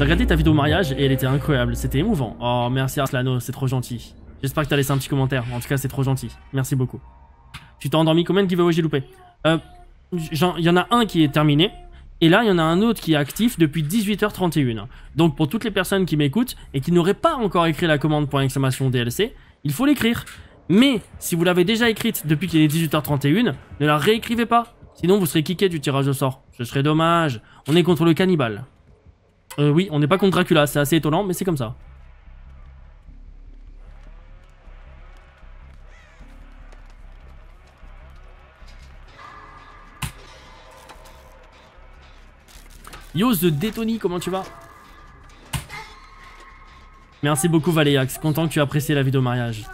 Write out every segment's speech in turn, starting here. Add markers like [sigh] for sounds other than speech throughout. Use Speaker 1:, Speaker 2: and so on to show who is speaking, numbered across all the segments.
Speaker 1: J'ai regardé ta vidéo mariage et elle était incroyable, c'était émouvant. Oh, merci Arslano, c'est trop gentil. J'espère que t'as laissé un petit commentaire, en tout cas c'est trop gentil. Merci beaucoup. Tu t'es endormi, combien de giveaways j'ai loupé Euh, il y en a un qui est terminé, et là il y en a un autre qui est actif depuis 18h31. Donc pour toutes les personnes qui m'écoutent et qui n'auraient pas encore écrit la commande pour exclamation DLC, il faut l'écrire. Mais si vous l'avez déjà écrite depuis qu'il est 18h31, ne la réécrivez pas. Sinon vous serez kické du tirage au sort. Ce serait dommage. On est contre le cannibale. Euh, oui, on n'est pas contre Dracula, c'est assez étonnant, mais c'est comme ça. Yo, The Détoni, comment tu vas? Merci beaucoup Valéax, content que tu aies apprécié la vidéo mariage.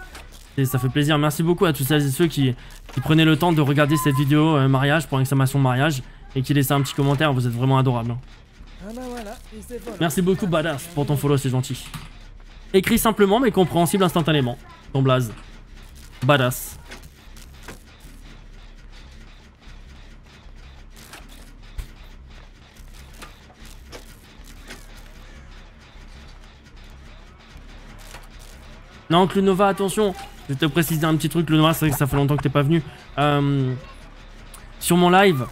Speaker 1: Et ça fait plaisir, merci beaucoup à tous celles et ceux qui, prenaient le temps de regarder cette vidéo euh, mariage pour exclamation mariage et qui laissaient un petit commentaire, vous êtes vraiment adorables.
Speaker 2: Ah bah.
Speaker 1: Merci beaucoup Badass pour ton follow, c'est gentil. Écrit simplement mais compréhensible instantanément. Ton blaze. Badass. Non, Clunova, attention. Je vais te préciser un petit truc, Clunova, c'est vrai que ça fait longtemps que t'es pas venu. Euh, sur mon live,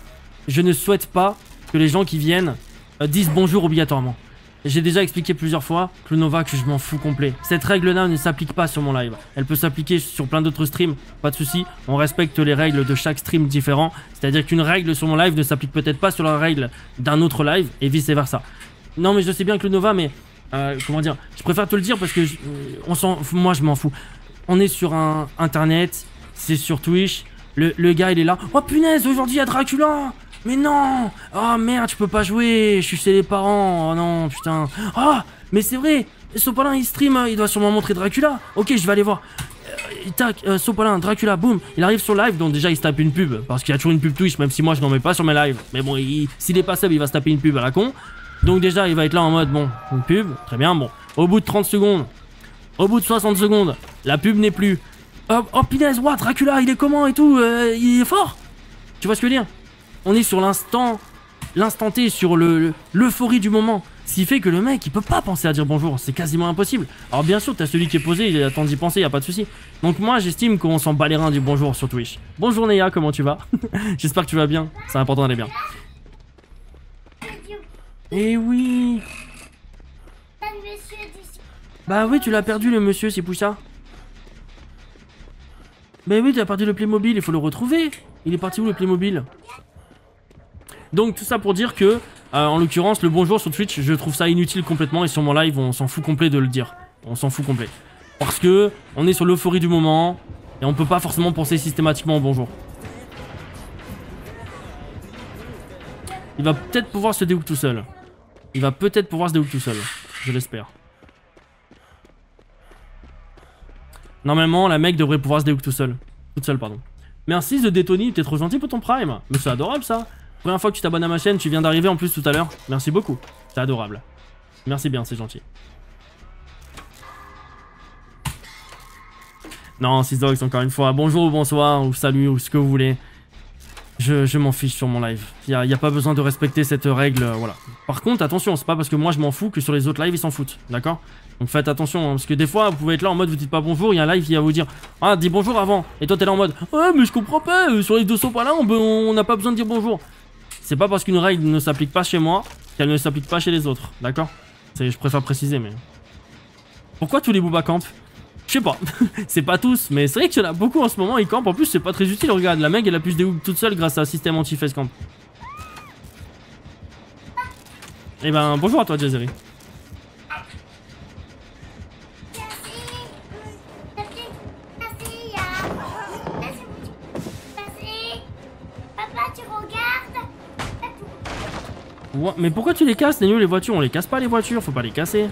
Speaker 1: je ne souhaite pas que les gens qui viennent euh, disent bonjour obligatoirement. J'ai déjà expliqué plusieurs fois, Clunova, que je m'en fous complet. Cette règle-là ne s'applique pas sur mon live. Elle peut s'appliquer sur plein d'autres streams, pas de souci. On respecte les règles de chaque stream différent. C'est-à-dire qu'une règle sur mon live ne s'applique peut-être pas sur la règle d'un autre live, et vice versa. Non, mais je sais bien, Clunova, mais euh, comment dire Je préfère te le dire parce que euh, on moi, je m'en fous. On est sur un internet, c'est sur Twitch. Le, le gars, il est là. Oh punaise, aujourd'hui il y a Dracula Mais non Oh merde, je peux pas jouer, je suis chez les parents. Oh non, putain. Oh, mais c'est vrai Sopalin, il stream, il doit sûrement montrer Dracula. Ok, je vais aller voir. Euh, tac, euh, Sopalin, Dracula, boum. Il arrive sur live, donc déjà il se tape une pub. Parce qu'il y a toujours une pub Twitch, même si moi je n'en mets pas sur mes lives. Mais bon, il- s'il est pas il va se taper une pub à la con. Donc déjà, il va être là en mode, bon, une pub, très bien, bon. Au bout de 30 secondes, au bout de 60 secondes, la pub n'est plus. Oh, oh punaise, what, Dracula, il est comment et tout euh, Il est fort Tu vois ce que je veux dire? On est sur l'instant, l'instant T, sur le le- l'euphorie du moment. Ce qui fait que le mec, il peut pas penser à dire bonjour, c'est quasiment impossible. Alors bien sûr, t'as celui qui est posé, il a d'y penser, y a pas de souci. Donc moi, j'estime qu'on s'en bat les reins du bonjour sur Twitch. Bonjour Néa, comment tu vas? [laughs] J'espère que tu vas bien, c'est important d'aller bien. Eh oui Bah oui, tu l'as perdu le monsieur, c'est pour ça. Bah oui, tu as perdu le Playmobil, il faut le retrouver. Il est parti où le Playmobil? Donc tout ça pour dire que, euh, en l'occurrence, le bonjour sur Twitch, je trouve ça inutile complètement et sur mon live, on s'en fout complet de le dire. On s'en fout complet. Parce que on est sur l'euphorie du moment et on peut pas forcément penser systématiquement au bonjour. Il va peut-être pouvoir se déhook tout seul. Il va peut-être pouvoir se déhook tout seul. Je l'espère. Normalement, la mec devrait pouvoir se déhook tout seul. Toute seule, pardon. Merci The Détoni, t'es trop gentil pour ton prime. Mais c'est adorable ça. Première fois que tu t'abonnes à ma chaîne, tu viens d'arriver en plus tout à l'heure. Merci beaucoup. C'est adorable. Merci bien, c'est gentil. Non, Sizox, encore une fois. Bonjour ou bonsoir, ou salut, ou ce que vous voulez. Je, je m'en fiche sur mon live. Il n'y a, a pas besoin de respecter cette règle, euh, voilà. Par contre, attention, c'est pas parce que moi je m'en fous que sur les autres lives ils s'en foutent, d'accord? Donc faites attention, hein, parce que des fois vous pouvez être là en mode vous dites pas bonjour, il y a un live qui va vous dire Ah, dis bonjour avant, et toi t'es là en mode Ouais, mais je comprends pas, euh, sur les 200 pas là, on n'a pas besoin de dire bonjour. C'est pas parce qu'une règle ne s'applique pas chez moi qu'elle ne s'applique pas chez les autres, d'accord? Je préfère préciser, mais. Pourquoi tous les booba campent? Je sais pas, [laughs] c'est pas tous, mais c'est vrai qu'il y en a beaucoup en ce moment, ils campent. En plus, c'est pas très utile. Regarde, la mec elle a pu se déhook toute seule grâce à un système anti-face camp. Eh ben, bonjour à toi, Jazeri. Mais pourquoi tu les casses, Nenio, les voitures? On les casse pas, les voitures, faut pas les casser.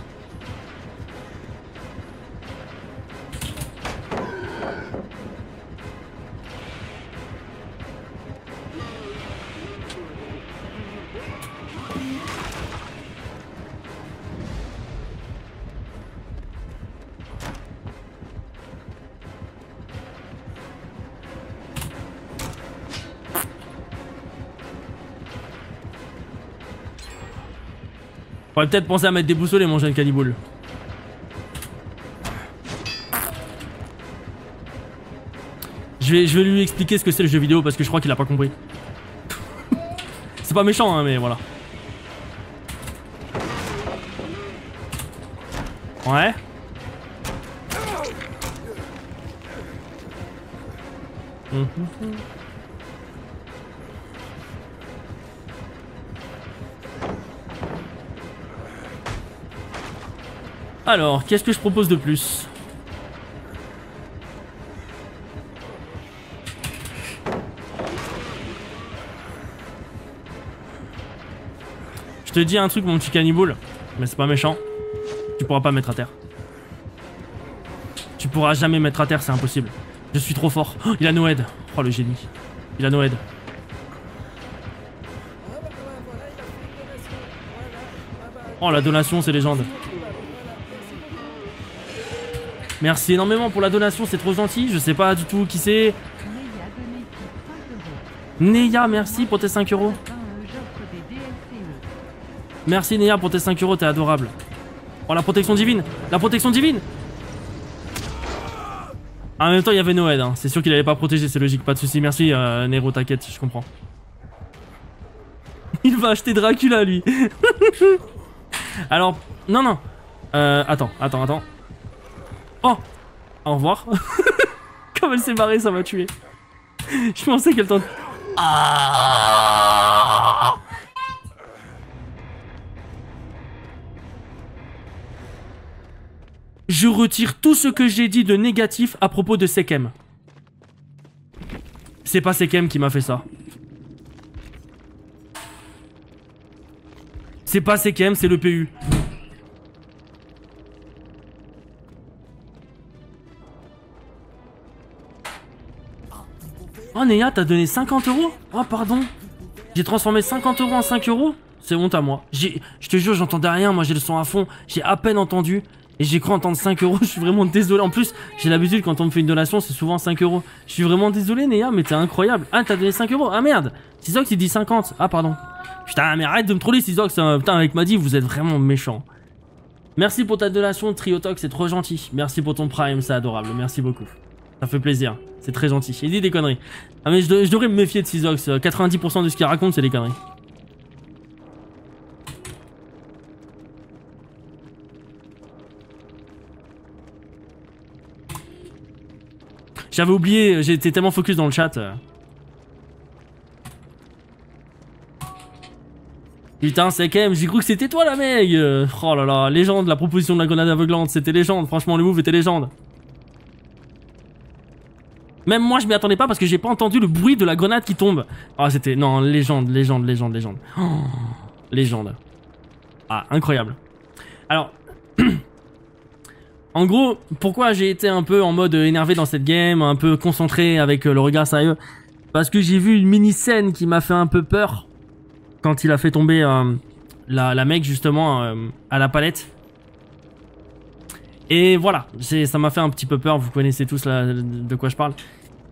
Speaker 1: Faudrait peut-être penser à mettre des boussolets, mon jeune caniboule. Je vais, je vais lui expliquer ce que c'est le jeu vidéo parce que je crois qu'il a pas compris. [laughs] c'est pas méchant, hein, mais voilà. Ouais. Alors, qu'est-ce que je propose de plus? Je te dis un truc, mon petit cannibale, mais c'est pas méchant. Tu pourras pas me mettre à terre. Tu pourras jamais mettre à terre, c'est impossible. Je suis trop fort. Oh, il a Noed. Oh, le génie. Il a Noed. Oh, la donation, c'est légende.
Speaker 2: Merci
Speaker 1: énormément pour la donation, c'est trop gentil. Je sais pas du tout qui c'est.
Speaker 3: Neya donné pour 5 euros.
Speaker 1: Neya, merci pour tes 5 euros. Merci Neya pour tes 5 euros, t'es adorable. Oh la protection divine La protection divine En même temps il y avait Noël, hein. c'est sûr qu'il allait pas protéger, c'est logique, pas de soucis. Merci euh, Nero, t'inquiète, je comprends. [laughs] Il va acheter Dracula lui [laughs] Alors, non non. Euh, attends, attends, attends. Oh Au revoir. [laughs] Comme elle s'est barrée, ça m'a tué. Je pensais qu'elle tente... Je retire tout ce que j'ai dit de négatif à propos de Sekem. C'est pas Sekem qui m'a fait ça. C'est pas Sekem, c'est le PU. Oh Néa, t'as donné 50 euros Oh pardon. J'ai transformé 50 euros en 5 euros C'est honte à moi. J'ai- Je te jure, j'entendais rien, moi j'ai le son à fond. J'ai à peine entendu. Et j'ai cru entendre 5 euros, [laughs] je suis vraiment désolé. En plus, j'ai l'habitude quand on me fait une donation, c'est souvent 5 euros. Je suis vraiment désolé, Néa, mais t'es incroyable. Ah, t'as donné 5 euros Ah merde Sizox il dit 50. Ah, pardon. Putain, mais arrête de me troller, hein. Putain, avec Maddy, vous êtes vraiment méchant. Merci pour ta donation, Triotox, c'est trop gentil. Merci pour ton prime, c'est adorable. Merci beaucoup. Ça fait plaisir. C'est très gentil. Il dit des conneries. Ah, mais je, de- je devrais me méfier de Sizox. Euh, 90% de ce qu'il raconte, c'est des conneries. J'avais oublié, j'étais tellement focus dans le chat. euh. Putain, c'est quand j'ai cru que c'était toi la mec euh, Oh là là, légende, la proposition de la grenade aveuglante, c'était légende, franchement le move était légende. Même moi je m'y attendais pas parce que j'ai pas entendu le bruit de la grenade qui tombe. Ah c'était, non, légende, légende, légende, légende. Oh, légende. Ah, incroyable. Alors, [clears throat] en gros, pourquoi j'ai été un peu en mode énervé dans cette game, un peu concentré avec euh, le regard sérieux? Parce que j'ai vu une mini scène qui m'a fait un peu peur quand il a fait tomber euh, la, la mec justement euh, à la palette. Et voilà, ça m'a fait un petit peu peur, vous connaissez tous de quoi je parle.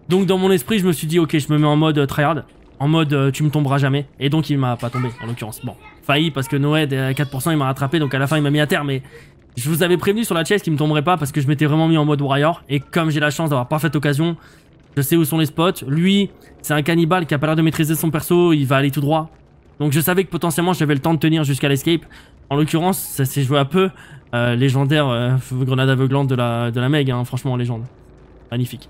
Speaker 1: Donc dans mon esprit, je me suis dit ok, je me mets en mode euh, tryhard, en mode euh, tu me tomberas jamais. Et donc il m'a pas tombé en l'occurrence. Bon, failli parce que Noed à 4% il m'a rattrapé, donc à la fin il m'a mis à terre, mais je vous avais prévenu sur la chaise qu'il me tomberait pas parce que je m'étais vraiment mis en mode warrior. Et comme j'ai la chance d'avoir parfaite occasion, je sais où sont les spots. Lui, c'est un cannibale qui a pas l'air de maîtriser son perso, il va aller tout droit. Donc je savais que potentiellement j'avais le temps de tenir jusqu'à l'escape. En l'occurrence, ça s'est joué à peu. Euh, légendaire euh, grenade aveuglante de la, de la Meg, hein, franchement légende. Magnifique.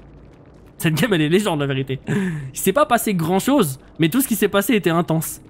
Speaker 1: Cette game elle est légende la vérité. [laughs] Il s'est pas passé grand chose, mais tout ce qui s'est passé était intense.